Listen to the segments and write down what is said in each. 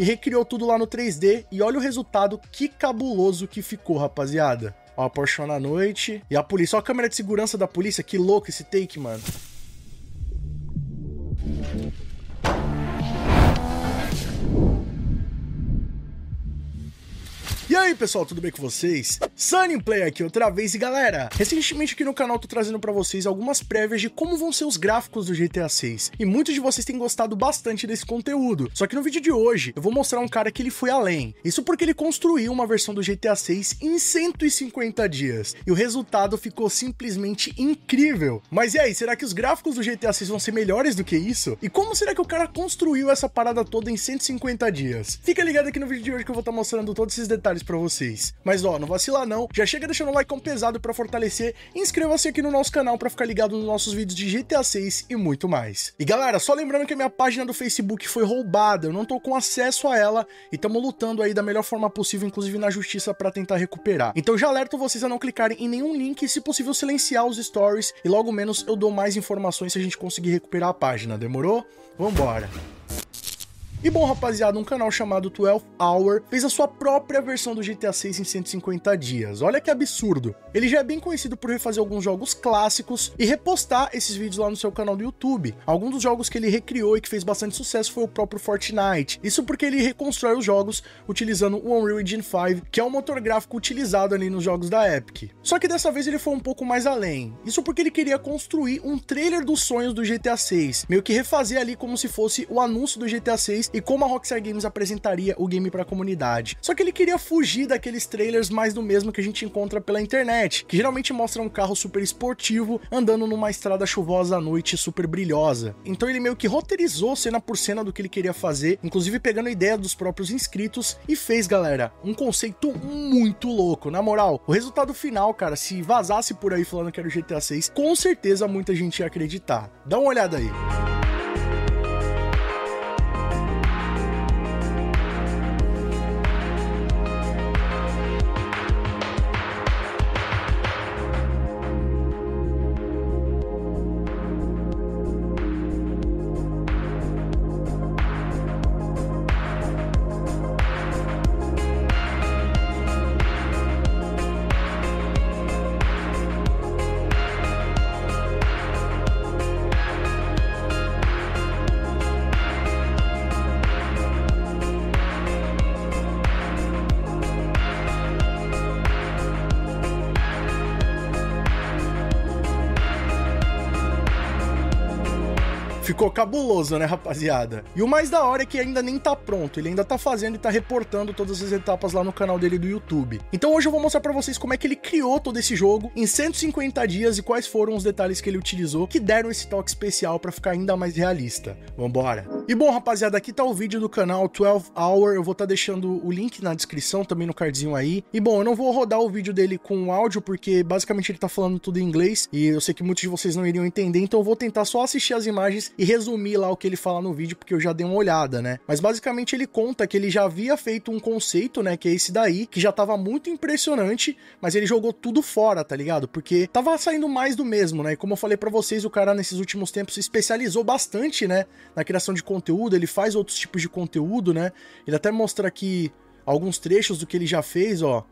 e recriou tudo lá no 3D. E olha o resultado, que cabuloso que ficou, rapaziada. Ó, a Porsche na noite. E a polícia. Ó a câmera de segurança da polícia. Que louco esse take, mano. E aí, pessoal, tudo bem com vocês? Sunny Play aqui outra vez e galera, recentemente aqui no canal tô trazendo para vocês algumas prévias de como vão ser os gráficos do GTA 6. E muitos de vocês têm gostado bastante desse conteúdo. Só que no vídeo de hoje, eu vou mostrar um cara que ele foi além. Isso porque ele construiu uma versão do GTA 6 em 150 dias. E o resultado ficou simplesmente incrível. Mas e aí, será que os gráficos do GTA 6 vão ser melhores do que isso? E como será que o cara construiu essa parada toda em 150 dias? Fica ligado aqui no vídeo de hoje que eu vou estar tá mostrando todos esses detalhes para vocês. Mas ó, não vacila não, já chega deixando o like pesado para fortalecer inscreva-se aqui no nosso canal para ficar ligado nos nossos vídeos de GTA 6 e muito mais. E galera, só lembrando que a minha página do Facebook foi roubada, eu não tô com acesso a ela e estamos lutando aí da melhor forma possível, inclusive na justiça para tentar recuperar. Então já alerto vocês a não clicarem em nenhum link e se possível silenciar os stories e logo menos eu dou mais informações se a gente conseguir recuperar a página, demorou? Vambora! E bom, rapaziada, um canal chamado 12 Hour fez a sua própria versão do GTA 6 em 150 dias. Olha que absurdo. Ele já é bem conhecido por refazer alguns jogos clássicos e repostar esses vídeos lá no seu canal do YouTube. Alguns dos jogos que ele recriou e que fez bastante sucesso foi o próprio Fortnite. Isso porque ele reconstrói os jogos utilizando o Unreal Engine 5, que é o motor gráfico utilizado ali nos jogos da Epic. Só que dessa vez ele foi um pouco mais além. Isso porque ele queria construir um trailer dos sonhos do GTA 6, meio que refazer ali como se fosse o anúncio do GTA 6 e como a Rockstar Games apresentaria o game para a comunidade. Só que ele queria fugir daqueles trailers mais do mesmo que a gente encontra pela internet, que geralmente mostra um carro super esportivo andando numa estrada chuvosa à noite super brilhosa. Então ele meio que roteirizou cena por cena do que ele queria fazer, inclusive pegando a ideia dos próprios inscritos e fez, galera, um conceito muito louco. Na moral, o resultado final, cara, se vazasse por aí falando que era o GTA 6, com certeza muita gente ia acreditar. Dá uma olhada aí. Ficou cabuloso, né, rapaziada? E o mais da hora é que ainda nem tá pronto, ele ainda tá fazendo e tá reportando todas as etapas lá no canal dele do YouTube. Então hoje eu vou mostrar para vocês como é que ele criou todo esse jogo em 150 dias e quais foram os detalhes que ele utilizou que deram esse toque especial para ficar ainda mais realista. Vambora! E bom, rapaziada, aqui tá o vídeo do canal 12 Hour, eu vou estar tá deixando o link na descrição, também no cardzinho aí. E bom, eu não vou rodar o vídeo dele com áudio, porque basicamente ele tá falando tudo em inglês, e eu sei que muitos de vocês não iriam entender, então eu vou tentar só assistir as imagens e resumir lá o que ele fala no vídeo, porque eu já dei uma olhada, né? Mas basicamente ele conta que ele já havia feito um conceito, né? Que é esse daí, que já tava muito impressionante, mas ele jogou tudo fora, tá ligado? Porque tava saindo mais do mesmo, né? E como eu falei para vocês, o cara nesses últimos tempos se especializou bastante, né? Na criação de conteúdo, ele faz outros tipos de conteúdo, né? Ele até mostra aqui alguns trechos do que ele já fez, ó.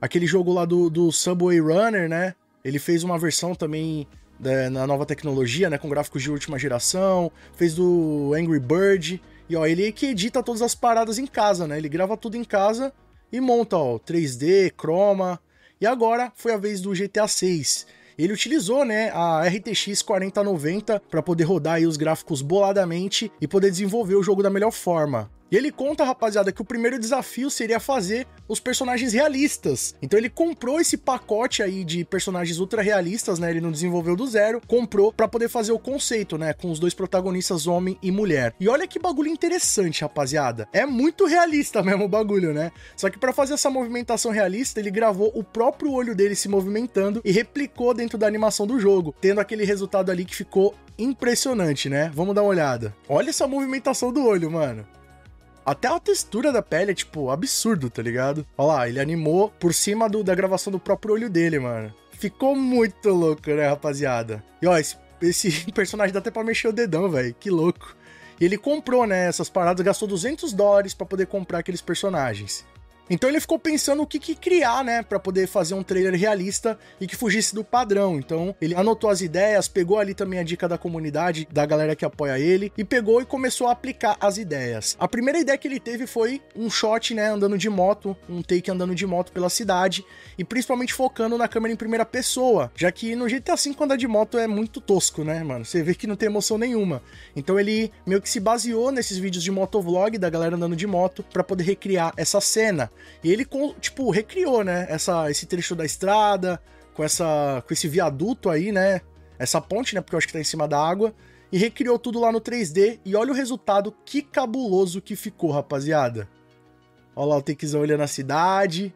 Aquele jogo lá do, do Subway Runner, né? Ele fez uma versão também né, na nova tecnologia, né, com gráficos de última geração, fez do Angry Bird, e ó, ele que edita todas as paradas em casa, né? Ele grava tudo em casa e monta, ó, 3D, chroma. E agora foi a vez do GTA 6. Ele utilizou, né, a RTX 4090 para poder rodar aí os gráficos boladamente e poder desenvolver o jogo da melhor forma. E ele conta, rapaziada, que o primeiro desafio seria fazer os personagens realistas. Então ele comprou esse pacote aí de personagens ultra realistas, né? Ele não desenvolveu do zero, comprou para poder fazer o conceito, né? Com os dois protagonistas, homem e mulher. E olha que bagulho interessante, rapaziada. É muito realista mesmo o bagulho, né? Só que para fazer essa movimentação realista, ele gravou o próprio olho dele se movimentando e replicou dentro da animação do jogo, tendo aquele resultado ali que ficou impressionante, né? Vamos dar uma olhada. Olha essa movimentação do olho, mano. Até a textura da pele é, tipo, absurdo, tá ligado? Olha lá, ele animou por cima do, da gravação do próprio olho dele, mano. Ficou muito louco, né, rapaziada? E ó, esse, esse personagem dá até pra mexer o dedão, velho. Que louco. E ele comprou, né, essas paradas, gastou 200 dólares para poder comprar aqueles personagens. Então ele ficou pensando o que, que criar, né, para poder fazer um trailer realista e que fugisse do padrão. Então ele anotou as ideias, pegou ali também a dica da comunidade, da galera que apoia ele, e pegou e começou a aplicar as ideias. A primeira ideia que ele teve foi um shot, né, andando de moto, um take andando de moto pela cidade, e principalmente focando na câmera em primeira pessoa, já que no GTA V andar de moto é muito tosco, né, mano? Você vê que não tem emoção nenhuma. Então ele meio que se baseou nesses vídeos de motovlog da galera andando de moto para poder recriar essa cena. E ele, tipo, recriou, né? Essa, esse trecho da estrada, com, essa, com esse viaduto aí, né? Essa ponte, né? Porque eu acho que tá em cima da água. E recriou tudo lá no 3D. E olha o resultado, que cabuloso que ficou, rapaziada. Olha lá o takezão olhando a cidade.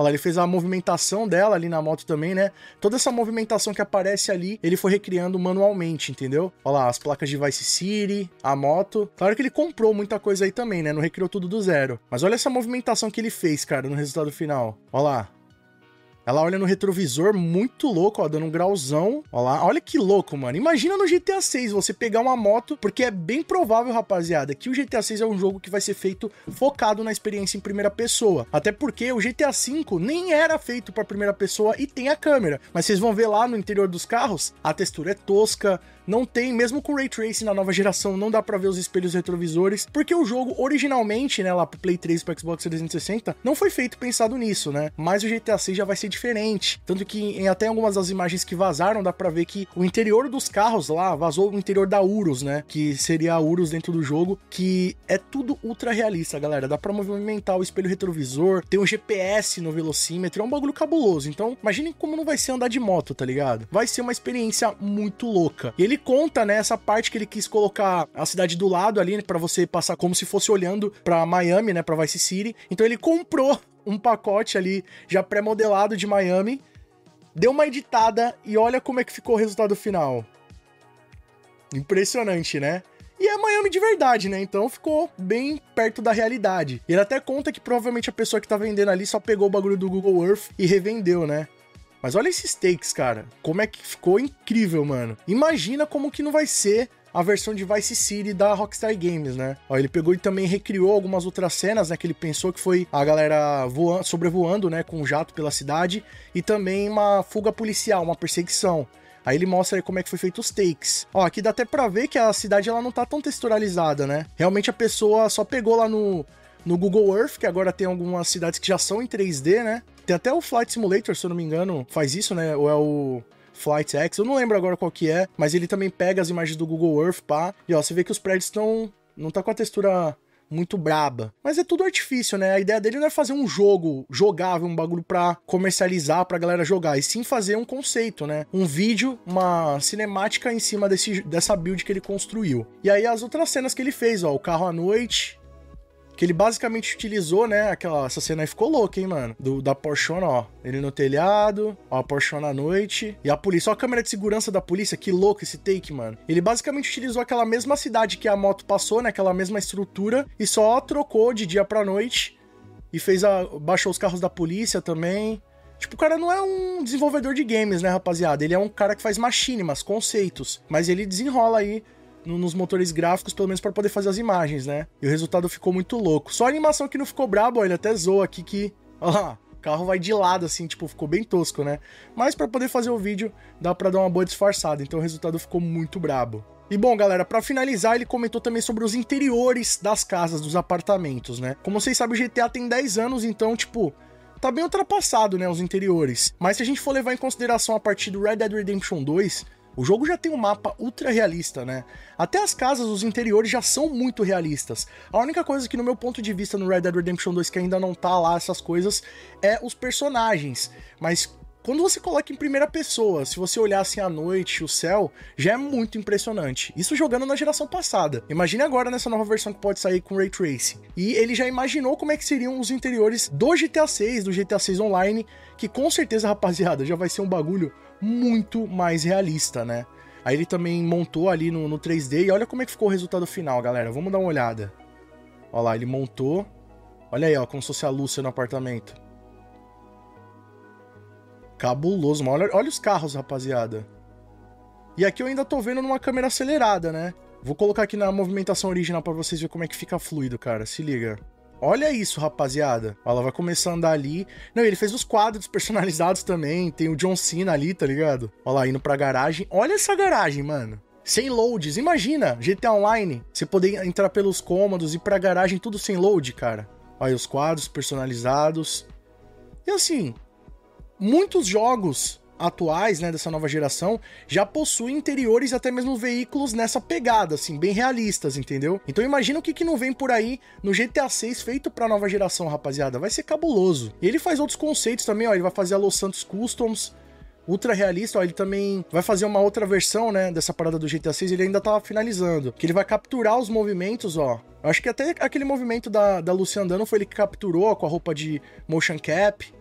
Olha lá, ele fez a movimentação dela ali na moto também, né? Toda essa movimentação que aparece ali, ele foi recriando manualmente, entendeu? Olha lá, as placas de Vice City, a moto. Claro que ele comprou muita coisa aí também, né? Não recriou tudo do zero. Mas olha essa movimentação que ele fez, cara, no resultado final. Olha lá. Ela olha no retrovisor, muito louco, ó, dando um grauzão. Olha lá, olha que louco, mano. Imagina no GTA 6 você pegar uma moto, porque é bem provável, rapaziada, que o GTA 6 é um jogo que vai ser feito focado na experiência em primeira pessoa. Até porque o GTA 5 nem era feito para primeira pessoa e tem a câmera. Mas vocês vão ver lá no interior dos carros, a textura é tosca, não tem, mesmo com Ray Tracing na nova geração, não dá para ver os espelhos retrovisores, porque o jogo originalmente, né, lá pro Play 3 e pro Xbox 360, não foi feito pensado nisso, né? Mas o GTA 6 já vai ser diferente. Tanto que em até algumas das imagens que vazaram, dá pra ver que o interior dos carros lá vazou o interior da Urus, né? Que seria a Urus dentro do jogo, que é tudo ultra realista, galera. Dá pra movimentar o espelho retrovisor, tem um GPS no velocímetro, é um bagulho cabuloso. Então, imaginem como não vai ser andar de moto, tá ligado? Vai ser uma experiência muito louca. E ele conta, né, essa parte que ele quis colocar a cidade do lado ali, né, para você passar como se fosse olhando para Miami, né, para Vice City. Então ele comprou um pacote ali já pré-modelado de Miami, deu uma editada e olha como é que ficou o resultado final. Impressionante, né? E é Miami de verdade, né? Então ficou bem perto da realidade. Ele até conta que provavelmente a pessoa que tá vendendo ali só pegou o bagulho do Google Earth e revendeu, né? Mas olha esses takes, cara. Como é que ficou incrível, mano. Imagina como que não vai ser a versão de Vice City da Rockstar Games, né? Ó, ele pegou e também recriou algumas outras cenas, né? Que ele pensou que foi a galera voando, sobrevoando, né? Com um jato pela cidade. E também uma fuga policial, uma perseguição. Aí ele mostra como é que foi feito os takes. Ó, aqui dá até pra ver que a cidade ela não tá tão texturalizada, né? Realmente a pessoa só pegou lá no, no Google Earth, que agora tem algumas cidades que já são em 3D, né? Tem até o Flight Simulator, se eu não me engano, faz isso, né? Ou é o Flight X, eu não lembro agora qual que é, mas ele também pega as imagens do Google Earth, pá. E ó, você vê que os prédios estão. Não tá com a textura muito braba. Mas é tudo artifício, né? A ideia dele não é fazer um jogo jogável, um bagulho pra comercializar, pra galera jogar, e sim fazer um conceito, né? Um vídeo, uma cinemática em cima desse, dessa build que ele construiu. E aí as outras cenas que ele fez, ó, o carro à noite, que ele basicamente utilizou, né? Aquela, essa cena aí ficou louca, hein, mano? Do, da Porschona, ó. Ele no telhado, ó, a Porschona à noite. E a polícia, ó a câmera de segurança da polícia, que louco esse take, mano. Ele basicamente utilizou aquela mesma cidade que a moto passou, né? Aquela mesma estrutura, e só trocou de dia pra noite. E fez a. baixou os carros da polícia também. Tipo, o cara não é um desenvolvedor de games, né, rapaziada? Ele é um cara que faz machinimas, conceitos. Mas ele desenrola aí nos motores gráficos, pelo menos para poder fazer as imagens, né? E o resultado ficou muito louco. Só a animação que não ficou brabo, ele até zoa aqui que. Olha lá, o carro vai de lado, assim, tipo, ficou bem tosco, né? Mas para poder fazer o vídeo, dá para dar uma boa disfarçada, então o resultado ficou muito brabo. E bom, galera, para finalizar, ele comentou também sobre os interiores das casas, dos apartamentos, né? Como vocês sabem, o GTA tem 10 anos, então, tipo, tá bem ultrapassado, né, os interiores. Mas se a gente for levar em consideração a partir do Red Dead Redemption 2, o jogo já tem um mapa ultra realista, né? Até as casas, os interiores já são muito realistas. A única coisa que, no meu ponto de vista, no Red Dead Redemption 2 que ainda não tá lá essas coisas é os personagens. Mas quando você coloca em primeira pessoa, se você olhar assim à noite, o céu, já é muito impressionante. Isso jogando na geração passada. Imagine agora nessa nova versão que pode sair com Ray Tracing. E ele já imaginou como é que seriam os interiores do GTA 6, do GTA 6 Online, que com certeza, rapaziada, já vai ser um bagulho muito mais realista, né? Aí ele também montou ali no, no 3D e olha como é que ficou o resultado final, galera. Vamos dar uma olhada. Olha lá, ele montou. Olha aí, ó, como se fosse a Lúcia no apartamento. Cabuloso, mano. Olha, olha os carros, rapaziada. E aqui eu ainda tô vendo numa câmera acelerada, né? Vou colocar aqui na movimentação original para vocês verem como é que fica fluido, cara. Se liga. Olha isso, rapaziada. Ela vai começar a andar ali. Não, ele fez os quadros personalizados também. Tem o John Cena ali, tá ligado? Olha lá, indo pra garagem. Olha essa garagem, mano. Sem loads. Imagina, GTA Online. Você poder entrar pelos cômodos, ir pra garagem, tudo sem load, cara. Olha os quadros personalizados. E assim, muitos jogos atuais, né, dessa nova geração, já possuem interiores e até mesmo veículos nessa pegada, assim, bem realistas, entendeu? Então imagina o que, que não vem por aí no GTA 6 feito pra nova geração, rapaziada. Vai ser cabuloso. E ele faz outros conceitos também, ó. Ele vai fazer a Los Santos Customs, ultra realista, ó, ele também vai fazer uma outra versão, né, dessa parada do GTA 6, ele ainda tava finalizando, que ele vai capturar os movimentos, ó. Acho que até aquele movimento da, da Lucy andando foi ele que capturou ó, com a roupa de motion cap,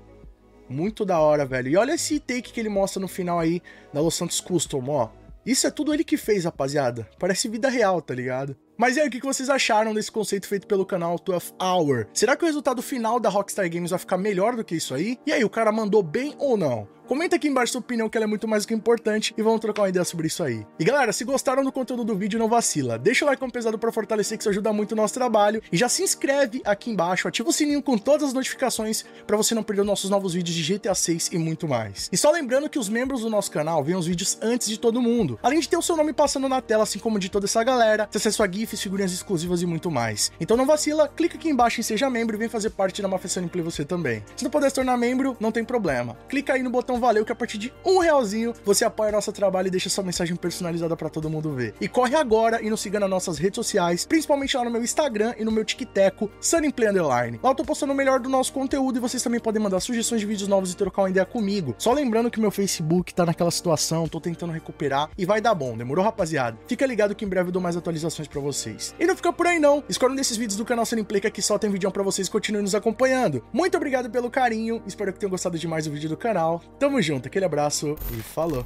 muito da hora, velho. E olha esse take que ele mostra no final aí da Los Santos Custom, ó. Isso é tudo ele que fez, rapaziada. Parece vida real, tá ligado? Mas aí, o que vocês acharam desse conceito feito pelo canal 12 Hour? Será que o resultado final da Rockstar Games vai ficar melhor do que isso aí? E aí, o cara mandou bem ou não? Comenta aqui embaixo sua opinião, que ela é muito mais do que importante, e vamos trocar uma ideia sobre isso aí. E galera, se gostaram do conteúdo do vídeo, não vacila. Deixa o like com pesado pra fortalecer, que isso ajuda muito o nosso trabalho. E já se inscreve aqui embaixo, ativa o sininho com todas as notificações, pra você não perder nossos novos vídeos de GTA 6 e muito mais. E só lembrando que os membros do nosso canal veem os vídeos antes de todo mundo, além de ter o seu nome passando na tela, assim como de toda essa galera, ter acesso a GIFs, figurinhas exclusivas e muito mais. Então não vacila, clica aqui embaixo em Seja Membro e vem fazer parte da Mafia Play você também. Se não puder se tornar membro, não tem problema. Clica aí no botão Valeu, que a partir de um realzinho, você apoia nosso trabalho e deixa sua mensagem personalizada para todo mundo ver. E corre agora e nos siga nas nossas redes sociais, principalmente lá no meu Instagram e no meu TikTok, Sunnyplay Underline. Lá eu tô postando o melhor do nosso conteúdo e vocês também podem mandar sugestões de vídeos novos e trocar uma ideia comigo. Só lembrando que meu Facebook tá naquela situação, tô tentando recuperar e vai dar bom, demorou rapaziada? Fica ligado que em breve eu dou mais atualizações para vocês. E não fica por aí não, escolhe um desses vídeos do canal Sunnyplay que aqui só tem vídeo para vocês e continuem nos acompanhando. Muito obrigado pelo carinho, espero que tenham gostado demais do vídeo do canal. Tamo junto, aquele abraço e falou!